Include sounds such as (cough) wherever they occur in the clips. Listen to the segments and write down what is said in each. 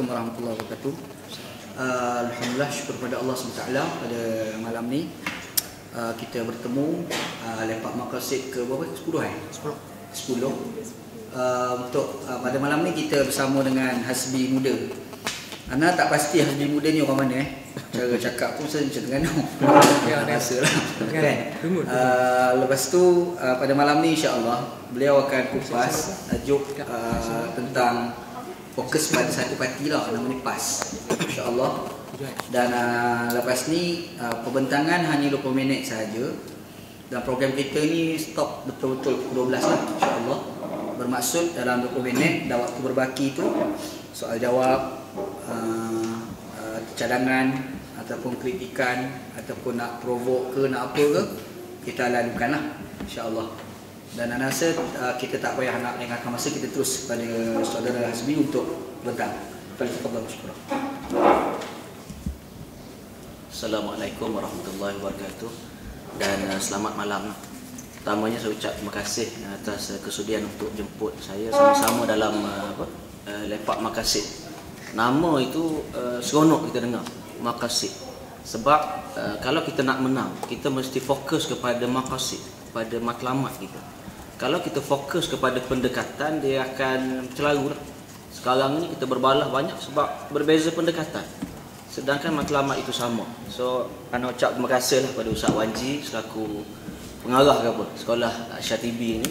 Assalamualaikum warahmatullahi wabarakatuh. Uh, Alhamdulillah syukur kepada Allah SWT pada malam ni uh, kita bertemu uh, lepak makasid ke berapa? 10 eh? 10. 10. Uh, untuk uh, pada malam ni kita bersama dengan Hasbi Muda. Ana tak pasti Hasbi Muda ni orang mana eh. Cara cakap pun saya macam Terengganu. Ya, rasa lah. Kan? Uh, lepas tu uh, pada malam ni insya-Allah beliau akan kupas tajuk uh, tentang fokus pada satu parti lah namanya PAS insyaAllah. Dan uh, lepas ni uh, pembentangan hanya 20 minit sahaja. Dan program kita ni stop betul-betul pukul 12 lah insyaAllah. Bermaksud dalam 20 minit dan waktu berbaki tu soal jawab uh, uh, cadangan ataupun kritikan ataupun nak provoke ke nak apa ke kita lalukan lah insyaAllah dan Ana rasa uh, kita tak payah nak lengahkan masa kita terus kepada saudara Hasbi untuk bentang. Fadhil syukur. Assalamualaikum warahmatullahi wabarakatuh dan uh, selamat malam. Pertamanya saya ucap terima kasih atas uh, kesudian untuk jemput saya sama-sama dalam uh, apa uh, lepak makasid. Nama itu uh, seronok kita dengar, makasid. Sebab uh, kalau kita nak menang, kita mesti fokus kepada makasid, pada matlamat kita. Kalau kita fokus kepada pendekatan, dia akan celaru lah. Sekarang ni kita berbalah banyak sebab berbeza pendekatan. Sedangkan matlamat itu sama. So, ana ucap terima kasih lah pada Ustaz Wanji selaku pengarah ke apa sekolah Syatibi ini.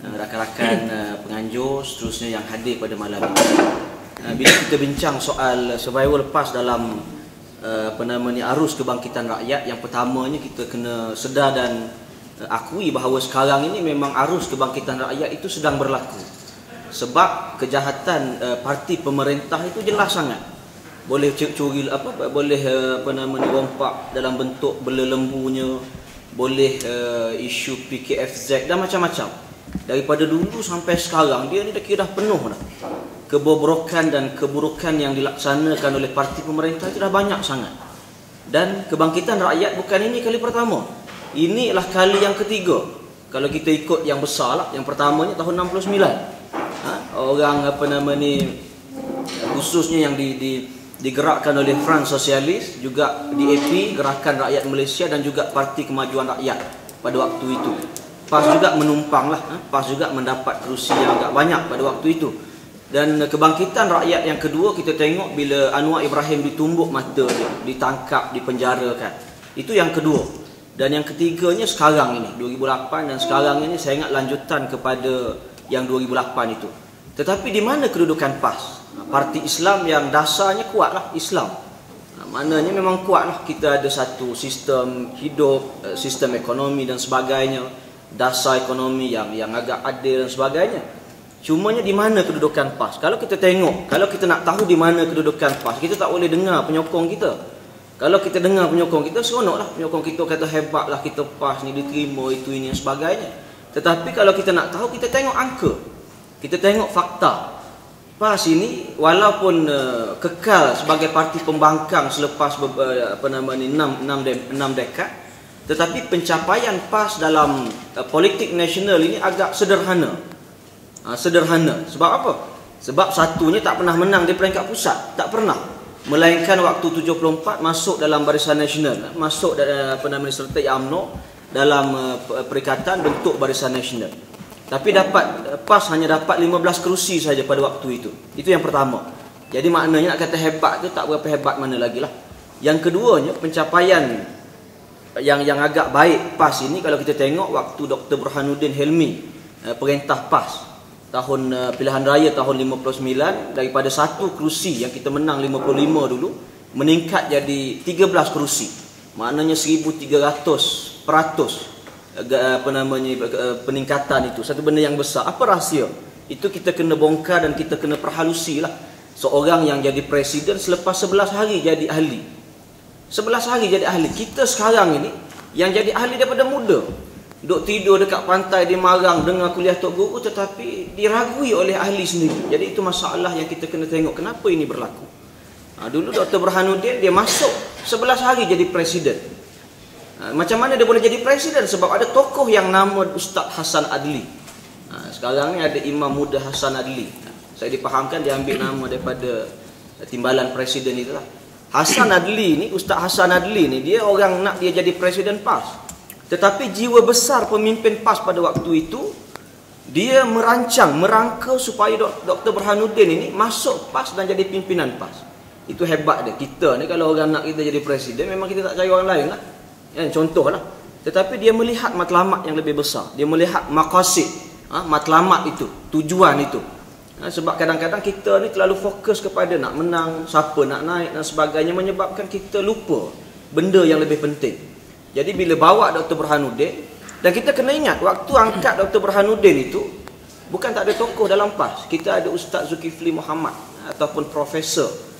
Uh, rakan-rakan uh, penganjur seterusnya yang hadir pada malam ini. Uh, bila kita bincang soal survival lepas dalam apa nama ni arus kebangkitan rakyat, yang pertamanya kita kena sedar dan akui bahawa sekarang ini memang arus kebangkitan rakyat itu sedang berlaku. Sebab kejahatan uh, parti pemerintah itu jelas sangat. Boleh curi apa boleh eh, apa nama rompak dalam bentuk bela lembunya boleh uh, isu PKFZ dan macam-macam. Daripada dulu sampai sekarang dia ni dah kira dah penuh dah. Kebobrokan dan keburukan yang dilaksanakan oleh parti pemerintah itu dah banyak sangat. Dan kebangkitan rakyat bukan ini kali pertama inilah kali yang ketiga. Kalau kita ikut yang besar lah yang pertamanya tahun 69 ha? orang apa nama ni khususnya yang di, di digerakkan oleh Front Sosialis juga DAP Gerakan Rakyat Malaysia dan juga Parti Kemajuan Rakyat pada waktu itu. PAS juga menumpang lah PAS juga mendapat kerusi yang agak banyak pada waktu itu. Dan kebangkitan rakyat yang kedua kita tengok bila Anwar Ibrahim ditumbuk mata dia ditangkap dipenjarakan. Itu yang kedua dan yang ketiganya sekarang ini 2008 dan sekarang ini saya ingat lanjutan kepada yang 2008 itu tetapi di mana kedudukan PAS parti Islam yang dasarnya kuatlah Islam. Maknanya memang kuatlah kita ada satu sistem hidup, eh, sistem ekonomi dan sebagainya, dasar ekonomi yang yang agak adil dan sebagainya. Cumanya di mana kedudukan PAS? Kalau kita tengok, kalau kita nak tahu di mana kedudukan PAS, kita tak boleh dengar penyokong kita. Kalau kita dengar penyokong kita, seronoklah penyokong kita kata hebatlah kita PAS ni diterima itu ini dan sebagainya. Tetapi kalau kita nak tahu, kita tengok angka. Kita tengok fakta. PAS ini walaupun uh, kekal sebagai parti pembangkang selepas uh, apa nama ni 6 6 de, 6 dekad tetapi pencapaian PAS dalam uh, politik nasional ini agak sederhana. Uh, sederhana. Sebab apa? Sebab satunya tak pernah menang di peringkat pusat, tak pernah. Melainkan waktu 74 masuk dalam barisan nasional, masuk uh, apa nama serta UMNO dalam uh, perikatan bentuk barisan nasional. Tapi dapat PAS hanya dapat 15 kerusi saja pada waktu itu. Itu yang pertama. Jadi maknanya nak kata hebat tu tak berapa hebat mana lagi lah. Yang keduanya pencapaian yang yang agak baik PAS ini kalau kita tengok waktu Dr. Burhanuddin Helmi eh, perintah PAS tahun eh, pilihan raya tahun 59 daripada satu kerusi yang kita menang 55 dulu meningkat jadi 13 kerusi. Maknanya 1300 peratus apa namanya eh, peningkatan itu. Satu benda yang besar. Apa rahsia? Itu kita kena bongkar dan kita kena perhalusi lah seorang yang jadi presiden selepas 11 hari jadi ahli. 11 hari jadi ahli. Kita sekarang ini yang jadi ahli daripada muda duk tidur dekat pantai di Marang dengar kuliah Tok Guru tetapi diragui oleh ahli sendiri jadi itu masalah yang kita kena tengok kenapa ini berlaku ha, dulu Dr. Burhanuddin dia masuk 11 hari jadi presiden Ha, macam mana dia boleh jadi presiden sebab ada tokoh yang nama Ustaz Hasan Adli. Ha, sekarang ni ada Imam Muda Hasan Adli. Ha, Saya dipahamkan dia ambil nama daripada timbalan presiden itu lah. Hasan Adli ni, Ustaz Hasan Adli ni, dia orang nak dia jadi presiden PAS. Tetapi jiwa besar pemimpin PAS pada waktu itu, dia merancang, merangka supaya Dr. Burhanuddin ini masuk PAS dan jadi pimpinan PAS. Itu hebat dia. Kita ni kalau orang nak kita jadi presiden, memang kita tak cari orang lain lah. Ya, contoh lah. Tetapi dia melihat matlamat yang lebih besar. Dia melihat makasid, ha, matlamat itu, tujuan itu. Ha, sebab kadang-kadang kita ni terlalu fokus kepada nak menang, siapa nak naik dan sebagainya menyebabkan kita lupa benda yang lebih penting. Jadi bila bawa Dr. Burhanuddin dan kita kena ingat waktu angkat Dr. Burhanuddin itu bukan tak ada tokoh dalam PAS. Kita ada Ustaz Zulkifli Muhammad ataupun profesor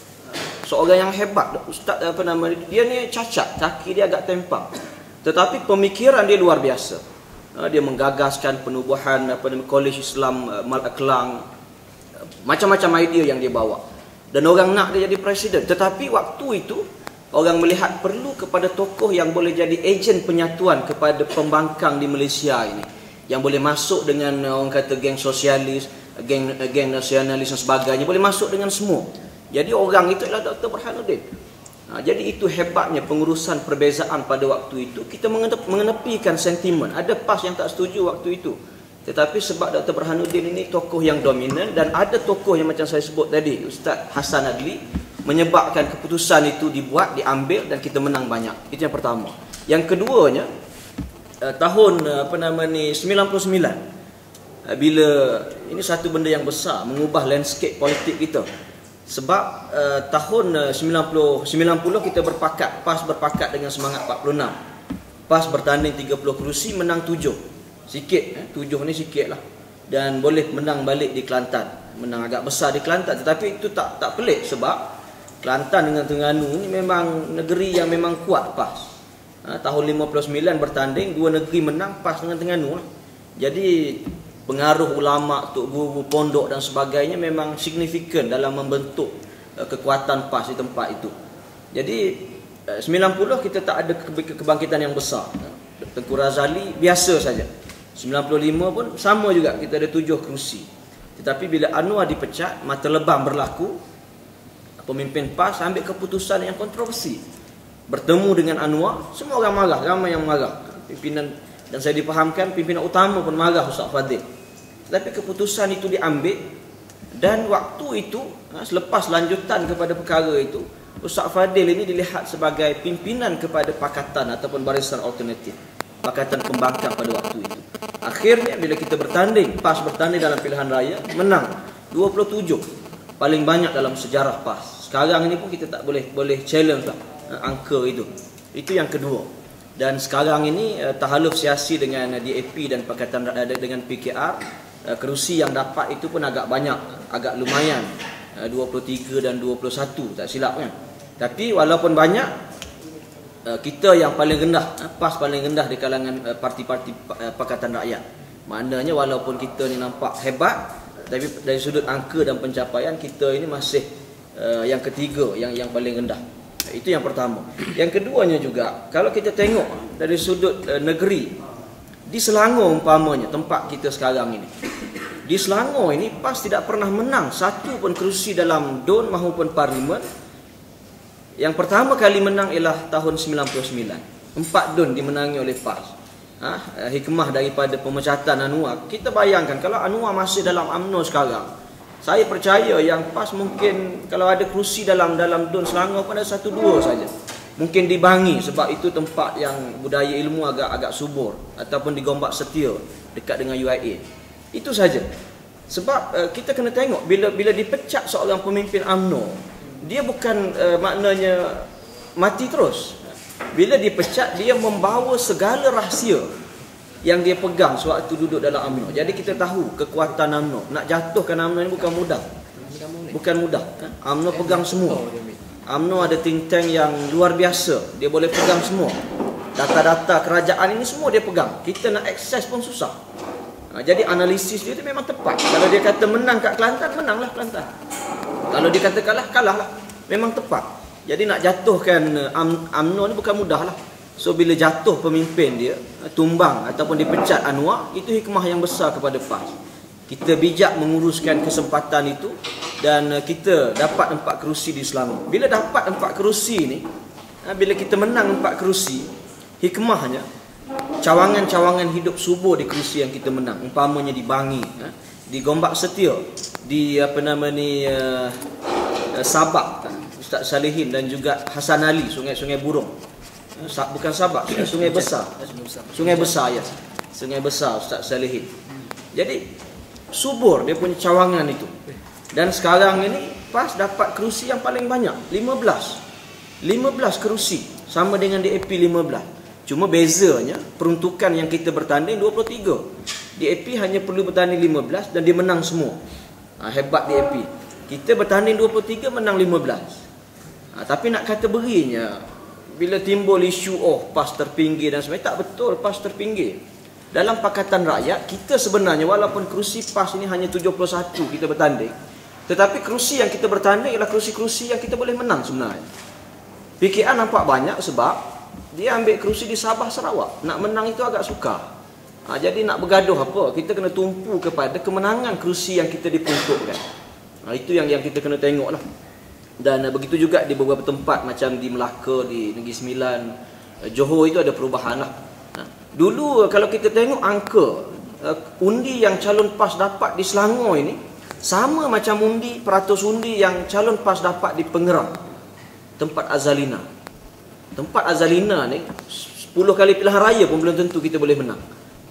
seorang yang hebat ustaz apa nama dia ni cacat kaki dia agak tempang tetapi pemikiran dia luar biasa ha, dia menggagaskan penubuhan apa nama kolej Islam uh, Mal Kelang macam-macam idea yang dia bawa dan orang nak dia jadi presiden tetapi waktu itu orang melihat perlu kepada tokoh yang boleh jadi ejen penyatuan kepada pembangkang di Malaysia ini. Yang boleh masuk dengan orang kata geng sosialis geng geng nasionalis dan sebagainya. Boleh masuk dengan semua. Jadi orang itu adalah Dr. Burhanuddin Ha, jadi itu hebatnya pengurusan perbezaan pada waktu itu. Kita mengenepikan sentimen. Ada PAS yang tak setuju waktu itu. Tetapi sebab Dr. Burhanuddin ini tokoh yang dominan dan ada tokoh yang macam saya sebut tadi Ustaz Hassan Adli menyebabkan keputusan itu dibuat, diambil dan kita menang banyak. Itu yang pertama. Yang keduanya uh, tahun uh, apa nama ni 99 uh, bila ini satu benda yang besar mengubah landscape politik kita. Sebab uh, tahun uh, 90 90 kita berpakat, PAS berpakat dengan semangat 46. PAS bertanding 30 kerusi menang 7 sikit eh, tujuh ni sikit lah dan boleh menang balik di Kelantan menang agak besar di Kelantan tetapi itu tak tak pelik sebab Kelantan dengan Terengganu ni memang negeri yang memang kuat PAS ha, tahun 59 bertanding dua negeri menang PAS dengan Terengganu lah. jadi pengaruh ulama tok guru pondok dan sebagainya memang signifikan dalam membentuk uh, kekuatan PAS di tempat itu jadi uh, 90 kita tak ada kebangkitan yang besar Tengku Razali biasa saja 95 pun sama juga kita ada tujuh kerusi. Tetapi bila Anwar dipecat, mata lebam berlaku, pemimpin PAS ambil keputusan yang kontroversi. Bertemu dengan Anwar, semua orang marah, ramai yang marah. Pimpinan dan saya dipahamkan pimpinan utama pun marah Ustaz Fadil. Tetapi keputusan itu diambil dan waktu itu ha, selepas lanjutan kepada perkara itu Ustaz Fadil ini dilihat sebagai pimpinan kepada pakatan ataupun barisan alternatif. Pakatan pembangkang pada waktu itu. Akhirnya bila kita bertanding, PAS bertanding dalam pilihan raya, menang 27. Paling banyak dalam sejarah PAS. Sekarang ini pun kita tak boleh boleh challenge lah eh, angka itu. Itu yang kedua. Dan sekarang ini eh, tahaluf siasi dengan DAP dan Pakatan Rakyat dengan PKR, eh, kerusi yang dapat itu pun agak banyak, agak lumayan. 23 dan 21 tak silap kan. Tapi walaupun banyak kita yang paling rendah PAS paling rendah di kalangan parti-parti Pakatan Rakyat maknanya walaupun kita ni nampak hebat tapi dari sudut angka dan pencapaian kita ini masih yang ketiga yang yang paling rendah itu yang pertama yang keduanya juga kalau kita tengok dari sudut negeri di Selangor umpamanya tempat kita sekarang ini di Selangor ini PAS tidak pernah menang satu pun kerusi dalam DUN maupun parlimen yang pertama kali menang ialah tahun 99. Empat dun dimenangi oleh PAS. Ha? Eh, hikmah daripada pemecatan Anwar. Kita bayangkan kalau Anwar masih dalam UMNO sekarang. Saya percaya yang PAS mungkin kalau ada kerusi dalam dalam dun Selangor pun ada satu dua saja. Mungkin dibangi sebab itu tempat yang budaya ilmu agak agak subur ataupun di Gombak Setia dekat dengan UIA. Itu saja. Sebab uh, kita kena tengok bila bila dipecat seorang pemimpin UMNO dia bukan uh, maknanya mati terus. Bila dipecat dia membawa segala rahsia yang dia pegang sewaktu duduk dalam UMNO. Jadi kita tahu kekuatan UMNO. Nak jatuhkan UMNO ini bukan mudah. Bukan mudah. UMNO pegang semua. UMNO ada think tank yang luar biasa. Dia boleh pegang semua. Data-data kerajaan ini semua dia pegang. Kita nak akses pun susah. jadi analisis dia itu memang tepat. Kalau dia kata menang kat Kelantan, menanglah Kelantan. Kalau dikata kalah, kalah lah. Memang tepat. Jadi nak jatuhkan um, UMNO ni bukan mudah lah. So bila jatuh pemimpin dia, tumbang ataupun dipecat Anwar, itu hikmah yang besar kepada PAS. kita bijak menguruskan kesempatan itu dan uh, kita dapat empat kerusi di Selangor. Bila dapat empat kerusi ni, uh, bila kita menang empat kerusi, hikmahnya cawangan-cawangan hidup subur di kerusi yang kita menang. Umpamanya di Bangi, uh, di Gombak Setia, di apa nama ni Sabak, Ustaz Salihin dan juga Hasan Ali, Sungai-Sungai Burung. Uh, bukan Sabak, Sungai Besar. Sungai Besar ya. Sungai Besar Ustaz Salihin. Jadi subur dia punya cawangan itu. Dan sekarang ini PAS dapat kerusi yang paling banyak, 15. 15 kerusi sama dengan DAP 15. Cuma bezanya peruntukan yang kita bertanding 23. DAP hanya perlu bertanding 15 dan dia menang semua. Ha, hebat DAP. Kita bertanding 23 menang 15. Ha, tapi nak kata berinya bila timbul isu oh PAS terpinggir dan sebagainya tak betul PAS terpinggir. Dalam Pakatan Rakyat kita sebenarnya walaupun kerusi PAS ini hanya 71 kita bertanding tetapi kerusi yang kita bertanding ialah kerusi-kerusi yang kita boleh menang sebenarnya. PKR nampak banyak sebab dia ambil kerusi di Sabah Sarawak. Nak menang itu agak sukar. Ha, jadi nak bergaduh apa? Kita kena tumpu kepada kemenangan kerusi yang kita diperuntukkan. Ha, itu yang yang kita kena tengok lah. Dan uh, begitu juga di beberapa tempat macam di Melaka, di Negeri Sembilan, uh, Johor itu ada perubahan lah. Ha, dulu uh, kalau kita tengok angka uh, undi yang calon PAS dapat di Selangor ini, sama macam undi, peratus undi yang calon PAS dapat di Pengerang. Tempat Azalina. Tempat Azalina ni 10 kali pilihan raya pun belum tentu kita boleh menang.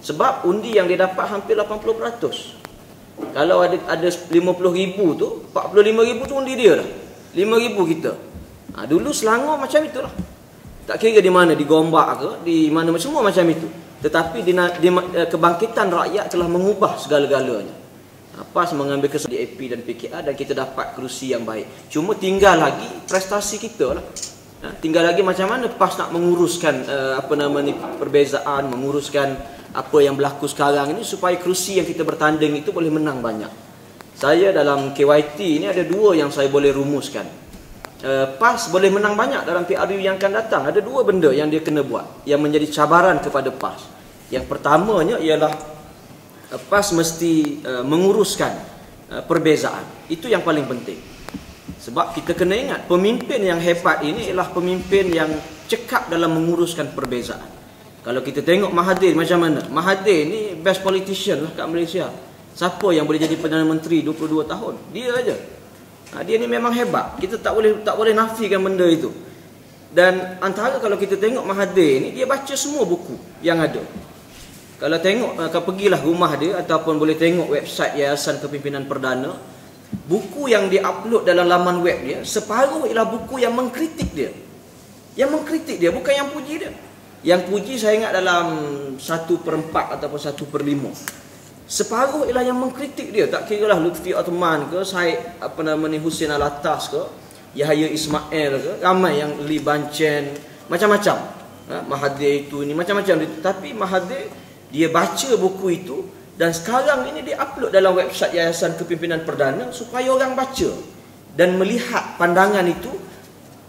Sebab undi yang dia dapat hampir 80%. Kalau ada ada 50 ribu tu, 45 ribu tu undi dia dah. 5 ribu kita. Ha, dulu Selangor macam itulah. Tak kira di mana, di Gombak ke, di mana semua macam itu. Tetapi di, di, eh, kebangkitan rakyat telah mengubah segala-galanya. PAS mengambil kesan DAP dan PKR dan kita dapat kerusi yang baik. Cuma tinggal lagi prestasi kita lah. Ha, tinggal lagi macam mana PAS nak menguruskan uh, apa nama ni perbezaan, menguruskan apa yang berlaku sekarang ini supaya kerusi yang kita bertanding itu boleh menang banyak. Saya dalam KYT ini ada dua yang saya boleh rumuskan. Uh, PAS boleh menang banyak dalam PRU yang akan datang. Ada dua benda yang dia kena buat yang menjadi cabaran kepada PAS. Yang pertamanya ialah PAS mesti uh, menguruskan uh, perbezaan. Itu yang paling penting. Sebab kita kena ingat pemimpin yang hebat ini ialah pemimpin yang cekap dalam menguruskan perbezaan. Kalau kita tengok Mahathir macam mana? Mahathir ni best politician lah kat Malaysia. Siapa yang boleh jadi Perdana Menteri 22 tahun? Dia aja. Ha, dia ni memang hebat. Kita tak boleh tak boleh nafikan benda itu. Dan antara kalau kita tengok Mahathir ni dia baca semua buku yang ada. Kalau tengok, uh, kau pergilah rumah dia ataupun boleh tengok website Yayasan Kepimpinan Perdana, buku yang dia upload dalam laman web dia, separuh ialah buku yang mengkritik dia. Yang mengkritik dia, bukan yang puji dia. Yang puji saya ingat dalam satu per 4 ataupun satu per 5. Separuh ialah yang mengkritik dia. Tak kira lah Lutfi Ottoman ke, Syed apa nama ni Hussein Alatas ke, Yahya Ismail ke, ramai yang Lee Bancen, macam-macam. Ha, Mahathir itu ni macam-macam. Tapi Mahathir dia baca buku itu dan sekarang ini dia upload dalam website Yayasan Kepimpinan Perdana supaya orang baca dan melihat pandangan itu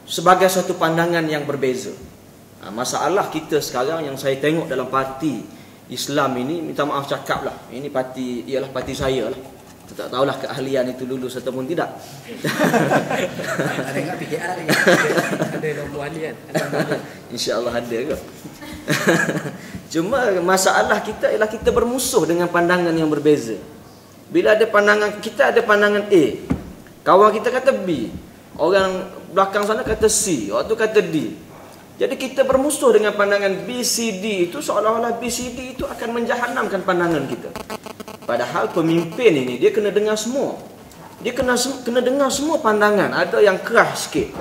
sebagai satu pandangan yang berbeza. Ha, masalah kita sekarang yang saya tengok dalam parti Islam ini, minta maaf cakap lah, ini parti, ialah parti saya lah. Saya tak tahulah keahlian itu lulus ataupun tidak. ada enggak PKR ada (laughs) Ada nombor ahli kan? InsyaAllah ada ke? Cuma masalah kita ialah kita bermusuh dengan pandangan yang berbeza. Bila ada pandangan kita ada pandangan A, kawan kita kata B, orang belakang sana kata C, waktu kata D. Jadi kita bermusuh dengan pandangan B, C, D itu seolah-olah B, C, D itu akan menjahanamkan pandangan kita. Padahal pemimpin ini dia kena dengar semua. Dia kena kena dengar semua pandangan. Ada yang keras sikit.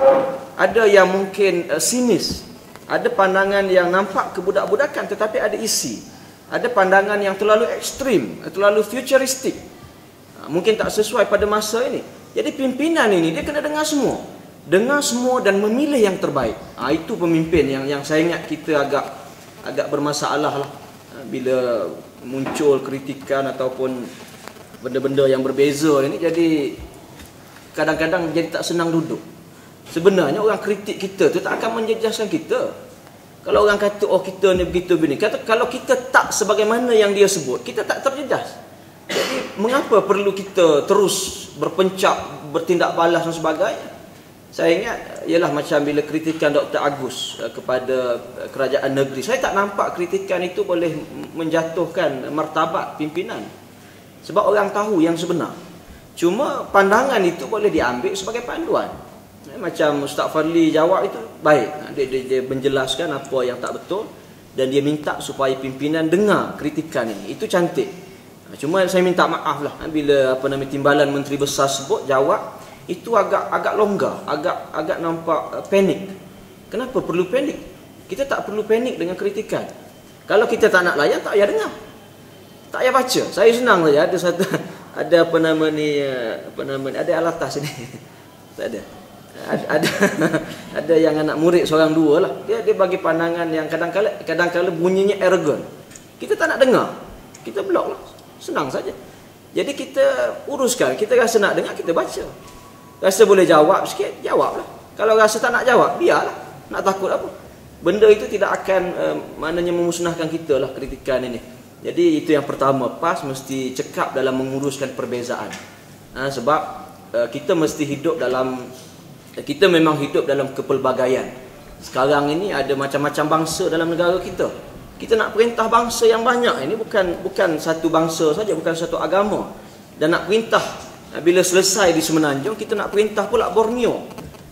Ada yang mungkin uh, sinis. Ada pandangan yang nampak kebudak-budakan tetapi ada isi. Ada pandangan yang terlalu ekstrim, terlalu futuristik. Ha, mungkin tak sesuai pada masa ini. Jadi pimpinan ini dia kena dengar semua. Dengar semua dan memilih yang terbaik. Ha, itu pemimpin yang yang saya ingat kita agak agak bermasalah lah. Ha, bila muncul kritikan ataupun benda-benda yang berbeza ini. Jadi kadang-kadang jadi tak senang duduk. Sebenarnya orang kritik kita tu tak akan menjejaskan kita. Kalau orang kata oh kita ni begitu begini, kata kalau kita tak sebagaimana yang dia sebut, kita tak terjejas. Jadi mengapa perlu kita terus berpencap, bertindak balas dan sebagainya? Saya ingat ialah macam bila kritikan Dr. Agus uh, kepada uh, kerajaan negeri. Saya tak nampak kritikan itu boleh menjatuhkan martabat pimpinan. Sebab orang tahu yang sebenar. Cuma pandangan itu boleh diambil sebagai panduan. Eh, macam Ustaz Fadli jawab itu baik. Dia, dia, dia menjelaskan apa yang tak betul dan dia minta supaya pimpinan dengar kritikan ini. Itu cantik. Cuma saya minta maaf lah bila apa nama timbalan menteri besar sebut jawab itu agak agak longgar, agak agak nampak uh, panik. Kenapa perlu panik? Kita tak perlu panik dengan kritikan. Kalau kita tak nak layan tak payah dengar. Tak payah baca. Saya senang saja ada satu (laughs) ada apa nama ni uh, apa nama ni ada alatas ni. (laughs) tak ada. Ada, ada (laughs) ada yang anak murid seorang dua lah. Dia dia bagi pandangan yang kadang-kala kadang-kala bunyinya arrogant. Kita tak nak dengar. Kita blok lah. Senang saja. Jadi kita uruskan. Kita rasa nak dengar, kita baca. Rasa boleh jawab sikit, jawablah. Kalau rasa tak nak jawab, biarlah. Nak takut apa? Benda itu tidak akan uh, maknanya memusnahkan kita lah kritikan ini. Jadi itu yang pertama, PAS mesti cekap dalam menguruskan perbezaan. Ha, sebab uh, kita mesti hidup dalam kita memang hidup dalam kepelbagaian. Sekarang ini ada macam-macam bangsa dalam negara kita. Kita nak perintah bangsa yang banyak. Ini bukan bukan satu bangsa saja, bukan satu agama. Dan nak perintah bila selesai di Semenanjung, kita nak perintah pula Borneo.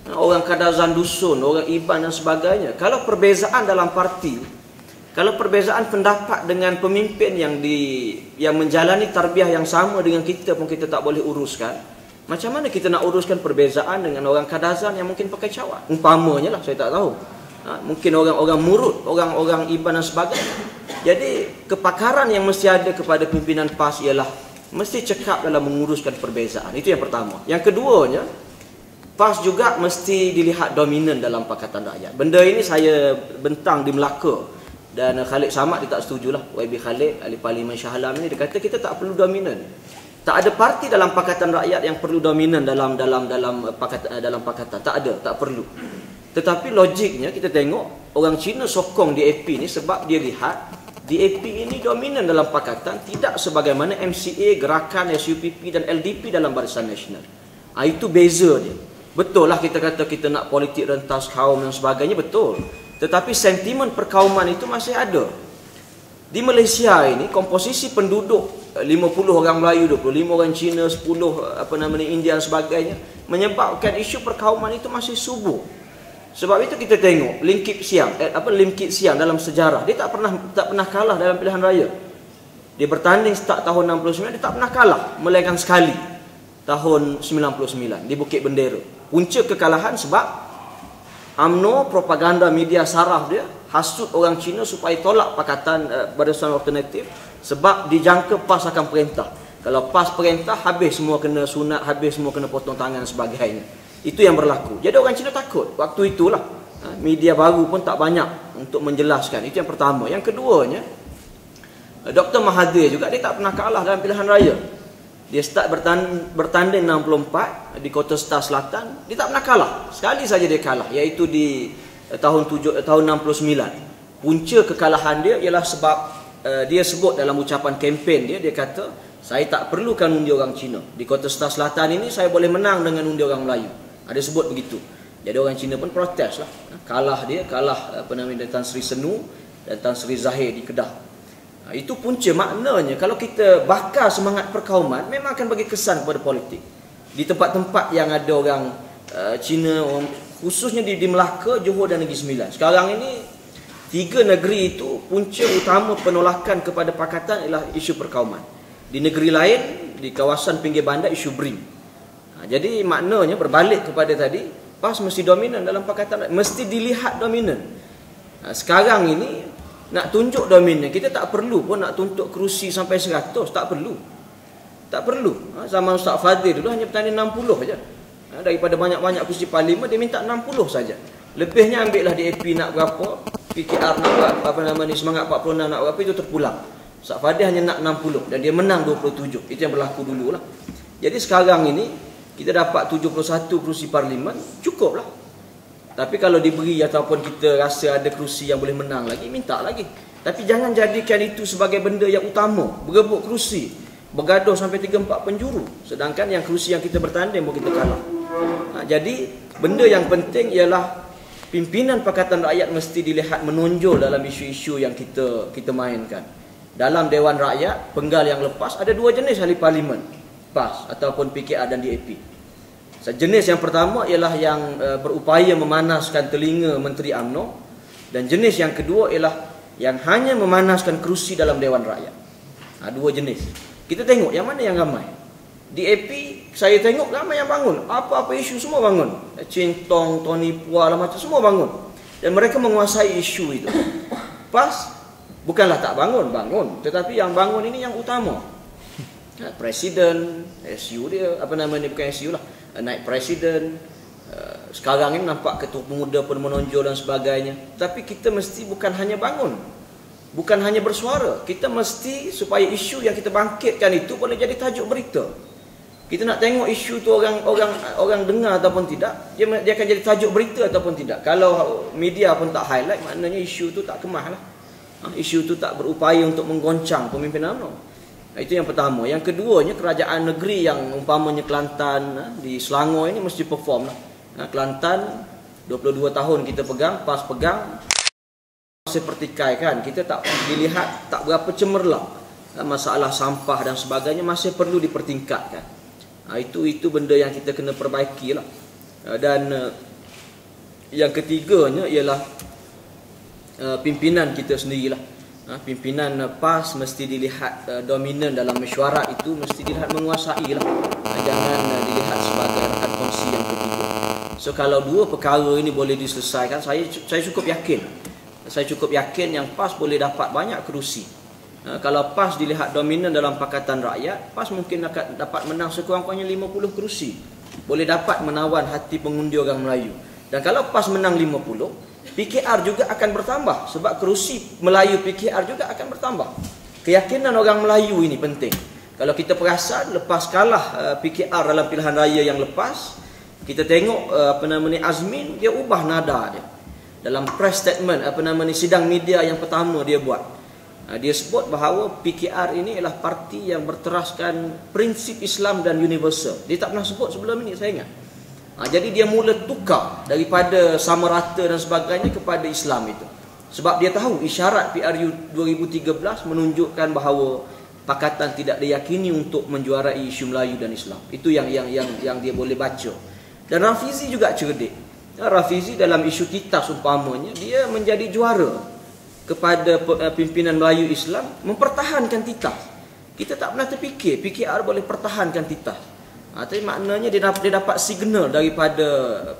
Orang Kadazan Dusun, orang Iban dan sebagainya. Kalau perbezaan dalam parti, kalau perbezaan pendapat dengan pemimpin yang di yang menjalani tarbiyah yang sama dengan kita pun kita tak boleh uruskan, macam mana kita nak uruskan perbezaan dengan orang Kadazan yang mungkin pakai cawat? Umpamanya lah, saya tak tahu. Ha, mungkin orang-orang murut, orang-orang Iban dan sebagainya. Jadi, kepakaran yang mesti ada kepada pimpinan PAS ialah mesti cekap dalam menguruskan perbezaan. Itu yang pertama. Yang keduanya, PAS juga mesti dilihat dominan dalam Pakatan Rakyat. Benda ini saya bentang di Melaka dan Khalid Samad dia tak setujulah. YB Khalid, ahli Parlimen Shah Alam ini dia kata kita tak perlu dominan. Tak ada parti dalam Pakatan Rakyat yang perlu dominan dalam dalam dalam pakatan dalam pakatan. Tak ada, tak perlu. Tetapi logiknya kita tengok orang Cina sokong DAP ni sebab dia lihat DAP ini dominan dalam pakatan tidak sebagaimana MCA, Gerakan, SUPP dan LDP dalam Barisan Nasional. Ha, itu beza dia. Betul lah kita kata kita nak politik rentas kaum dan sebagainya, betul. Tetapi sentimen perkauman itu masih ada. Di Malaysia ini komposisi penduduk 50 eh, orang Melayu, 25 orang Cina, 10 eh, apa namanya India dan sebagainya menyebabkan isu perkauman itu masih subuh. Sebab itu kita tengok Lim Kip Siang, eh, apa Lim Kip Siang dalam sejarah, dia tak pernah tak pernah kalah dalam pilihan raya. Dia bertanding start tahun 69, dia tak pernah kalah, melainkan sekali tahun 99 di Bukit Bendera. Punca kekalahan sebab AMNO propaganda media saraf dia hasut orang Cina supaya tolak pakatan uh, barisan alternatif sebab dijangka PAS akan perintah. Kalau PAS perintah habis semua kena sunat, habis semua kena potong tangan sebagainya. Itu yang berlaku. Jadi orang Cina takut. Waktu itulah ha, media baru pun tak banyak untuk menjelaskan. Itu yang pertama. Yang keduanya, Dr. Mahathir juga dia tak pernah kalah dalam pilihan raya. Dia start bertanding 64 di Kota Star Selatan, dia tak pernah kalah. Sekali saja dia kalah iaitu di eh, tahun 7 eh, tahun 69. Punca kekalahan dia ialah sebab uh, dia sebut dalam ucapan kempen dia dia kata saya tak perlukan undi orang Cina. Di Kota Star Selatan ini saya boleh menang dengan undi orang Melayu. Ada sebut begitu. Jadi orang Cina pun protes lah. Kalah dia, kalah apa namanya Tan Sri Senu dan Tan Sri Zahir di Kedah. Ha, itu punca maknanya kalau kita bakar semangat perkauman memang akan bagi kesan kepada politik. Di tempat-tempat yang ada orang uh, Cina khususnya di, di Melaka, Johor dan Negeri Sembilan. Sekarang ini tiga negeri itu punca utama penolakan kepada pakatan ialah isu perkauman. Di negeri lain di kawasan pinggir bandar isu BRIM. Ha, jadi maknanya berbalik kepada tadi, PAS mesti dominan dalam pakatan mesti dilihat dominan. Ha, sekarang ini nak tunjuk dominan, kita tak perlu pun nak tuntut kerusi sampai 100, tak perlu. Tak perlu. Ha, zaman Ustaz Fadil dulu hanya bertanding 60 saja. Daripada banyak-banyak kursi parlimen dia minta 60 saja. Lebihnya ambillah DAP nak berapa, PKR nak berapa, apa nama ni semangat 46 nak berapa itu terpulang. Ustaz Fadil hanya nak 60 dan dia menang 27. Itu yang berlaku dululah. Jadi sekarang ini kita dapat 71 kerusi parlimen, cukuplah. Tapi kalau diberi ataupun kita rasa ada kerusi yang boleh menang lagi, minta lagi. Tapi jangan jadikan itu sebagai benda yang utama, berebut kerusi. bergaduh sampai 3 4 penjuru sedangkan yang kerusi yang kita bertanding pun kita kalah. Ha, jadi benda yang penting ialah pimpinan Pakatan Rakyat mesti dilihat menonjol dalam isu-isu yang kita kita mainkan. Dalam Dewan Rakyat, penggal yang lepas ada dua jenis ahli parlimen. PAS ataupun PKR dan DAP. Jenis yang pertama ialah yang uh, berupaya memanaskan telinga Menteri AMNO dan jenis yang kedua ialah yang hanya memanaskan kerusi dalam Dewan Rakyat. Ha, dua jenis. Kita tengok yang mana yang ramai. DAP saya tengok ramai yang bangun. Apa-apa isu semua bangun. Cintong, Tony Puah lah macam semua bangun. Dan mereka menguasai isu itu. PAS bukanlah tak bangun, bangun. Tetapi yang bangun ini yang utama. Presiden, SU dia, apa nama ni bukan SU lah. Naik presiden. Uh, sekarang ini nampak ketua pemuda pun menonjol dan sebagainya. Tapi kita mesti bukan hanya bangun bukan hanya bersuara kita mesti supaya isu yang kita bangkitkan itu boleh jadi tajuk berita kita nak tengok isu tu orang orang orang dengar ataupun tidak dia dia akan jadi tajuk berita ataupun tidak kalau media pun tak highlight maknanya isu tu tak kemah lah ha, isu tu tak berupaya untuk menggoncang pemimpin UMNO itu yang pertama. Yang keduanya kerajaan negeri yang umpamanya Kelantan di Selangor ini mesti perform lah. Kelantan 22 tahun kita pegang pas pegang seperti kai kan. Kita tak dilihat tak berapa cemerlang. Masalah sampah dan sebagainya masih perlu dipertingkatkan. Itu itu benda yang kita kena perbaiki lah. Dan uh, yang ketiganya ialah uh, pimpinan kita sendirilah. ha, pimpinan uh, PAS mesti dilihat uh, dominan dalam mesyuarat itu mesti dilihat menguasai lah ha, jangan uh, dilihat sebagai rakan kongsi yang ketiga so kalau dua perkara ini boleh diselesaikan saya saya cukup yakin saya cukup yakin yang PAS boleh dapat banyak kerusi. Ha, kalau PAS dilihat dominan dalam Pakatan Rakyat, PAS mungkin akan dapat menang sekurang-kurangnya 50 kerusi. Boleh dapat menawan hati pengundi orang Melayu. Dan kalau PAS menang 50, PKR juga akan bertambah. Sebab kerusi Melayu PKR juga akan bertambah. Keyakinan orang Melayu ini penting. Kalau kita perasan lepas kalah uh, PKR dalam pilihan raya yang lepas, kita tengok uh, apa nama ni Azmin dia ubah nada dia dalam press statement apa nama ni sidang media yang pertama dia buat ha, dia sebut bahawa PKR ini ialah parti yang berteraskan prinsip Islam dan universal dia tak pernah sebut sebelum ini saya ingat ha, jadi dia mula tukar daripada sama rata dan sebagainya kepada Islam itu. Sebab dia tahu isyarat PRU 2013 menunjukkan bahawa pakatan tidak diyakini untuk menjuarai isu Melayu dan Islam. Itu yang yang yang yang dia boleh baca. Dan Rafizi juga cerdik. Rafizi dalam isu kitas umpamanya dia menjadi juara kepada eh, pimpinan Melayu Islam mempertahankan titas. Kita tak pernah terfikir. PKR boleh pertahankan titas. Ha, tapi maknanya dia dapat, dia dapat signal daripada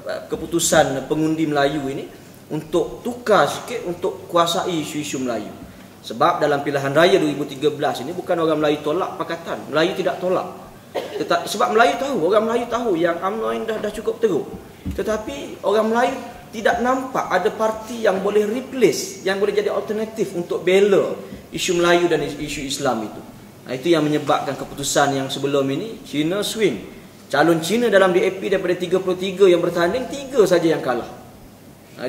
eh, keputusan pengundi Melayu ini untuk tukar sikit untuk kuasai isu-isu Melayu. Sebab dalam pilihan raya 2013 ini bukan orang Melayu tolak pakatan. Melayu tidak tolak. Tetap, sebab Melayu tahu, orang Melayu tahu yang UMNO ini dah, dah cukup teruk. Tetapi orang Melayu tidak nampak ada parti yang boleh replace, yang boleh jadi alternatif untuk bela isu Melayu dan isu Islam itu. Itu yang menyebabkan keputusan yang sebelum ini, China swing. Calon China dalam DAP daripada 33 yang bertanding, tiga saja yang kalah.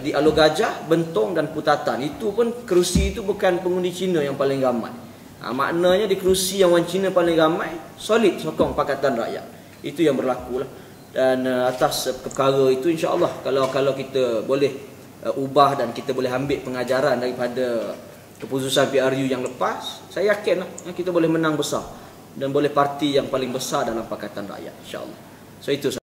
Di Alor Gajah, Bentong dan Putatan. Itu pun kerusi itu bukan pengundi China yang paling ramai. Nah, maknanya di kerusi yang orang Cina paling ramai, solid sokong Pakatan Rakyat. Itu yang berlaku lah dan uh, atas perkara itu insya-Allah kalau kalau kita boleh uh, ubah dan kita boleh ambil pengajaran daripada keputusan PRU yang lepas saya yakinlah uh, kita boleh menang besar. Dan boleh parti yang paling besar dalam pakatan rakyat insya-Allah. So itu